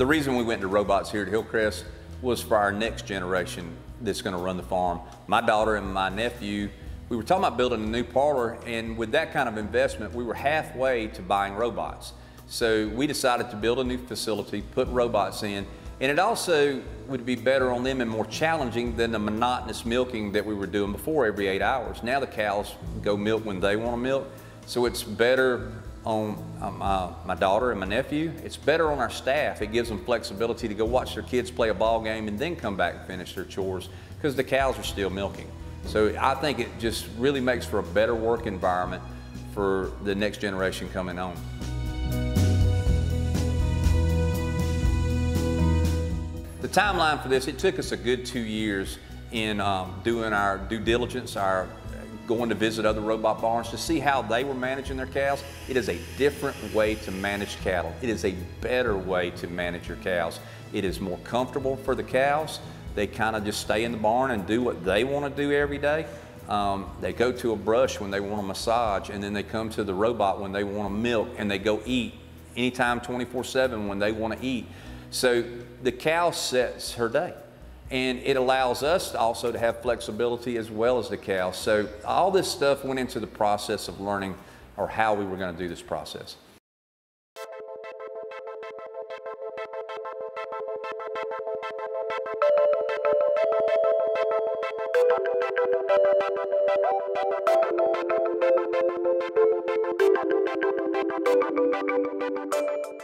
The reason we went to robots here at Hillcrest was for our next generation that's going to run the farm. My daughter and my nephew, we were talking about building a new parlor, and with that kind of investment, we were halfway to buying robots. So we decided to build a new facility, put robots in, and it also would be better on them and more challenging than the monotonous milking that we were doing before every eight hours. Now the cows go milk when they want to milk. So it's better on uh, my, my daughter and my nephew. It's better on our staff. It gives them flexibility to go watch their kids play a ball game and then come back and finish their chores because the cows are still milking. So I think it just really makes for a better work environment for the next generation coming on. The timeline for this, it took us a good two years in um, doing our due diligence, our going to visit other robot barns to see how they were managing their cows. It is a different way to manage cattle. It is a better way to manage your cows. It is more comfortable for the cows. They kind of just stay in the barn and do what they want to do every day. Um, they go to a brush when they want a massage, and then they come to the robot when they want a milk, and they go eat anytime 24-7 when they want to eat. So the cow sets her day. And it allows us also to have flexibility as well as the cow. So all this stuff went into the process of learning or how we were going to do this process.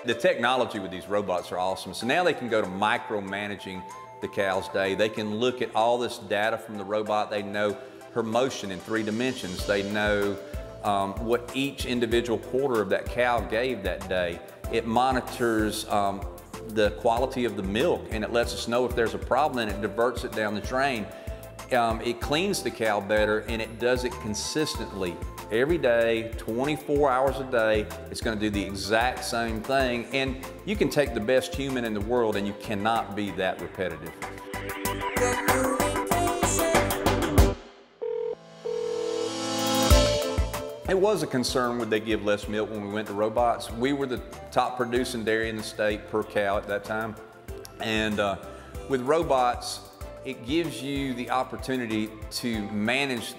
The technology with these robots are awesome. So now they can go to micromanaging the cow's day. They can look at all this data from the robot. They know her motion in three dimensions. They know um, what each individual quarter of that cow gave that day. It monitors um, the quality of the milk and it lets us know if there's a problem and it diverts it down the drain. Um, it cleans the cow better and it does it consistently every day, 24 hours a day. It's going to do the exact same thing. And you can take the best human in the world and you cannot be that repetitive. It was a concern would they give less milk when we went to robots. We were the top producing dairy in the state per cow at that time. And uh, with robots, it gives you the opportunity to manage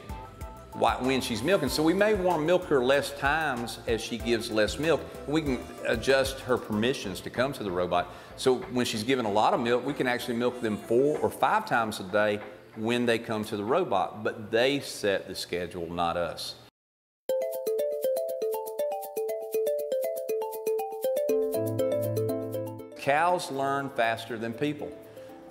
when she's milking. So we may want to milk her less times as she gives less milk. We can adjust her permissions to come to the robot. So when she's given a lot of milk, we can actually milk them four or five times a day when they come to the robot, but they set the schedule, not us. Cows learn faster than people.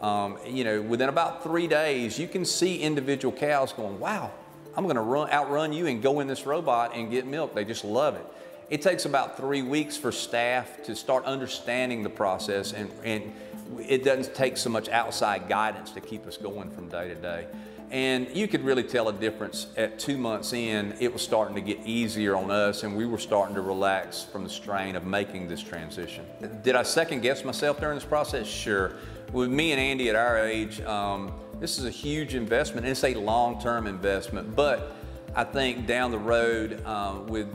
Um, you know, within about three days, you can see individual cows going, wow, I'm going to run, outrun you and go in this robot and get milk. They just love it. It takes about three weeks for staff to start understanding the process and, and it doesn't take so much outside guidance to keep us going from day to day. And you could really tell a difference at two months in, it was starting to get easier on us and we were starting to relax from the strain of making this transition. Did I second guess myself during this process? Sure. With me and Andy at our age, um, this is a huge investment and it's a long-term investment, but I think down the road um, with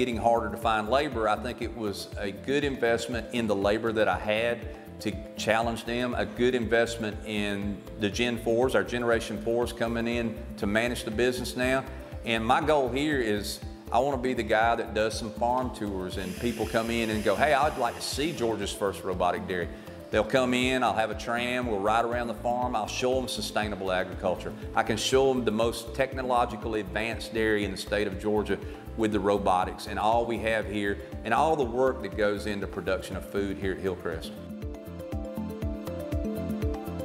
getting harder to find labor, I think it was a good investment in the labor that I had to challenge them, a good investment in the Gen 4s, our Generation 4s coming in to manage the business now. And my goal here is I want to be the guy that does some farm tours and people come in and go, hey, I'd like to see Georgia's first robotic dairy. They'll come in, I'll have a tram, we'll ride around the farm, I'll show them sustainable agriculture. I can show them the most technologically advanced dairy in the state of Georgia with the robotics and all we have here and all the work that goes into production of food here at Hillcrest.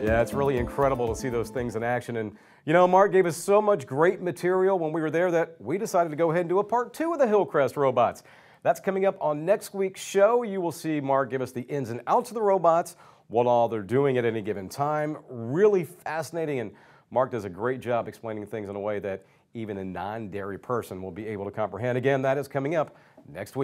Yeah, it's really incredible to see those things in action. And, you know, Mark gave us so much great material when we were there that we decided to go ahead and do a part two of the Hillcrest robots. That's coming up on next week's show. You will see Mark give us the ins and outs of the robots, what all they're doing at any given time. Really fascinating, and Mark does a great job explaining things in a way that even a non-dairy person will be able to comprehend. Again, that is coming up next week.